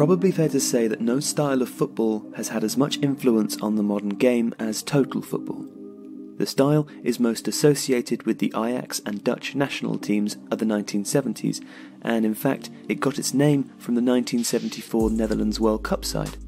probably fair to say that no style of football has had as much influence on the modern game as total football. The style is most associated with the Ajax and Dutch national teams of the 1970s, and in fact, it got its name from the 1974 Netherlands World Cup side.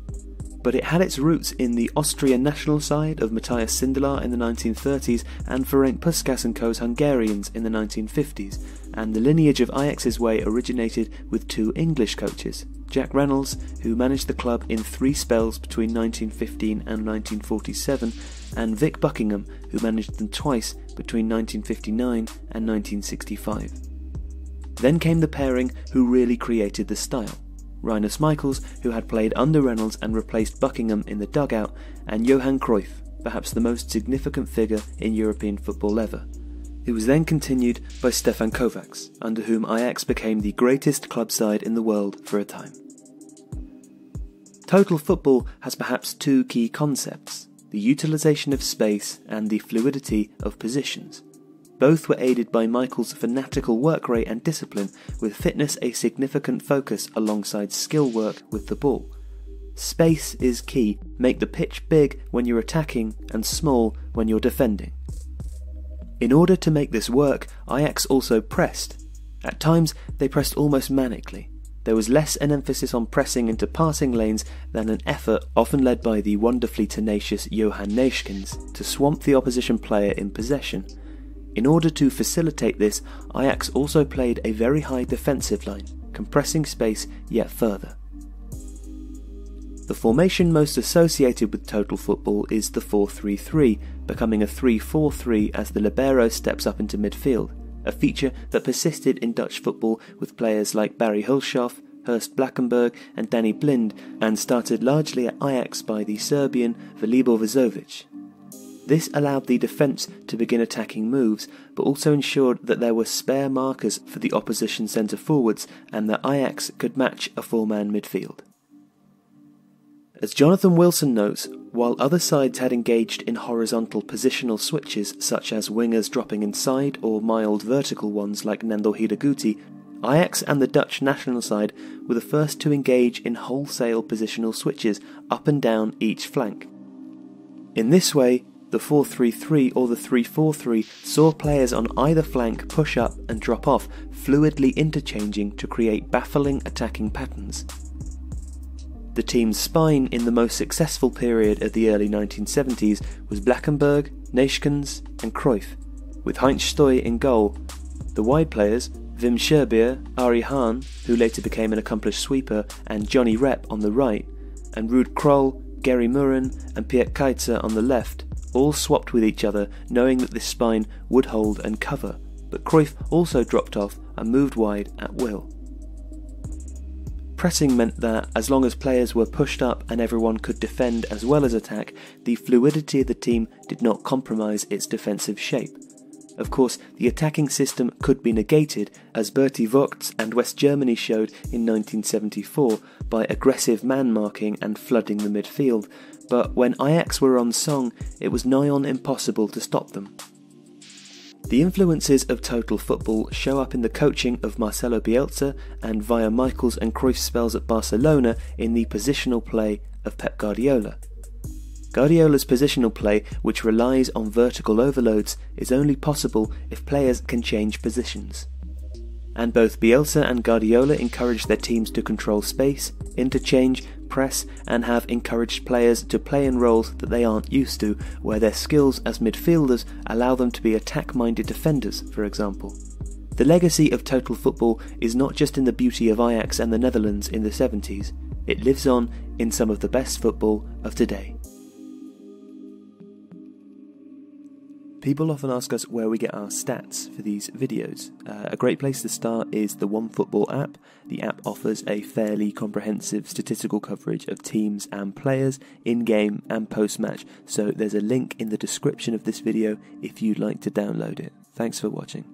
But it had its roots in the Austrian national side of Matthias Sindelar in the 1930s and Ferenc Puskás and co.'s Hungarians in the 1950s, and the lineage of Ajax's way originated with two English coaches, Jack Reynolds, who managed the club in three spells between 1915 and 1947, and Vic Buckingham, who managed them twice between 1959 and 1965. Then came the pairing who really created the style. Rinus Michels, who had played under Reynolds and replaced Buckingham in the dugout, and Johan Cruyff, perhaps the most significant figure in European football ever. It was then continued by Stefan Kovacs, under whom Ajax became the greatest club side in the world for a time. Total football has perhaps two key concepts the utilization of space and the fluidity of positions. Both were aided by Michels' fanatical work rate and discipline, with fitness a significant focus alongside skill work with the ball. Space is key. Make the pitch big when you're attacking and small when you're defending. In order to make this work, Ajax also pressed. At times, they pressed almost manically. There was less an emphasis on pressing into passing lanes than an effort, often led by the wonderfully tenacious Johan Neeskens, to swamp the opposition player in possession. In order to facilitate this, Ajax also played a very high defensive line, compressing space yet further. The formation most associated with total football is the 4 3 3, becoming a 3 4 3 as the libero steps up into midfield a feature that persisted in Dutch football with players like Barry Hulshoff, Horst Blankenburg, and Danny Blind, and started largely at Ajax by the Serbian Velibor Vasović. This allowed the defence to begin attacking moves, but also ensured that there were spare markers for the opposition centre forwards and that Ajax could match a four man midfield. As Jonathan Wilson notes, while other sides had engaged in horizontal positional switches such as wingers dropping inside or mild vertical ones like Nandor Hidegkuti, Ajax and the Dutch national side were the first to engage in wholesale positional switches up and down each flank. In this way, the 4-3-3 or the 3-4-3 saw players on either flank push up and drop off, fluidly interchanging to create baffling attacking patterns. The team's spine in the most successful period of the early 1970s was Blankenburg, Neeskens, and Cruyff, with Heinz Stuy in goal. The wide players, Wim Suurbier, Arie Haan, who later became an accomplished sweeper, and Johnny Rep on the right, and Ruud Krol, Gerrie Mühren, and Piet Keizer on the left, all swapped with each other, knowing that this spine would hold and cover. But Cruyff also dropped off and moved wide at will. Pressing meant that, as long as players were pushed up and everyone could defend as well as attack, the fluidity of the team did not compromise its defensive shape. Of course, the attacking system could be negated, as Berti Vogts and West Germany showed in 1974 by aggressive man marking and flooding the midfield, but when Ajax were on song, it was nigh on impossible to stop them. The influences of total football show up in the coaching of Marcelo Bielsa and via Michels' and Cruyff's spells at Barcelona in the positional play of Pep Guardiola. Guardiola's positional play, which relies on vertical overloads, is only possible if players can change positions. And both Bielsa and Guardiola encourage their teams to control space, interchange, press and have encouraged players to play in roles that they aren't used to, where their skills as midfielders allow them to be attack minded defenders, for example. The legacy of total football is not just in the beauty of Ajax and the Netherlands in the 70s, it lives on in some of the best football of today. People often ask us where we get our stats for these videos. Uh, a great place to start is the OneFootball app. The app offers a fairly comprehensive statistical coverage of teams and players in game and post match, so there's a link in the description of this video if you'd like to download it. Thanks for watching.